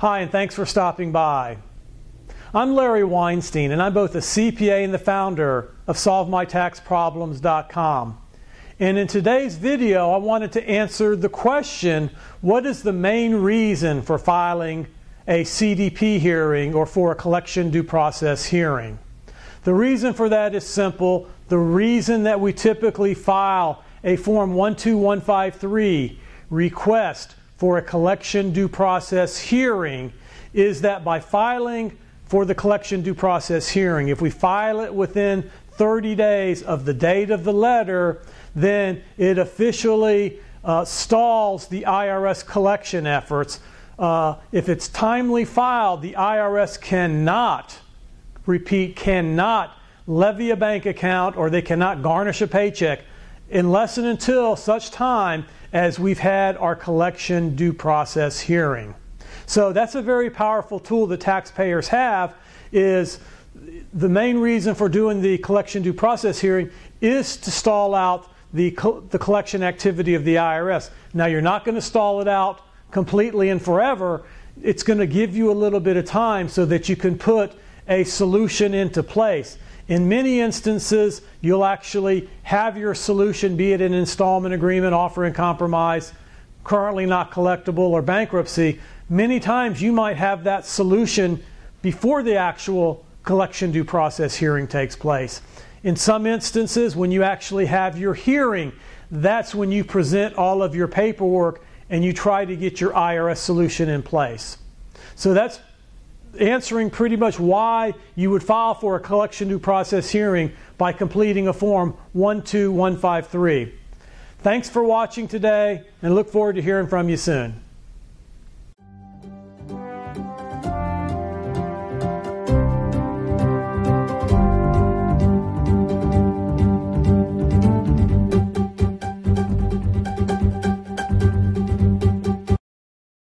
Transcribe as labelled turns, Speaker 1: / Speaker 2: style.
Speaker 1: Hi, and thanks for stopping by. I'm Larry Weinstein, and I'm both a CPA and the founder of SolveMyTaxProblems.com. And in today's video, I wanted to answer the question what is the main reason for filing a CDP hearing or for a collection due process hearing? The reason for that is simple. The reason that we typically file a Form 12153 request for a collection due process hearing is that by filing for the collection due process hearing, if we file it within 30 days of the date of the letter, then it officially uh, stalls the IRS collection efforts. Uh, if it's timely filed, the IRS cannot, repeat, cannot levy a bank account or they cannot garnish a paycheck unless and until such time as we've had our collection due process hearing. So that's a very powerful tool that taxpayers have is the main reason for doing the collection due process hearing is to stall out the, co- the collection activity of the IRS. Now, you're not going to stall it out completely and forever. It's going to give you a little bit of time so that you can put a solution into place. In many instances, you'll actually have your solution, be it an installment agreement, offer and compromise, currently not collectible, or bankruptcy. Many times you might have that solution before the actual collection due process hearing takes place. In some instances, when you actually have your hearing, that's when you present all of your paperwork and you try to get your IRS solution in place. So that's answering pretty much why you would file for a collection due process hearing by completing a form 12153. Thanks for watching today and look forward to hearing from you soon.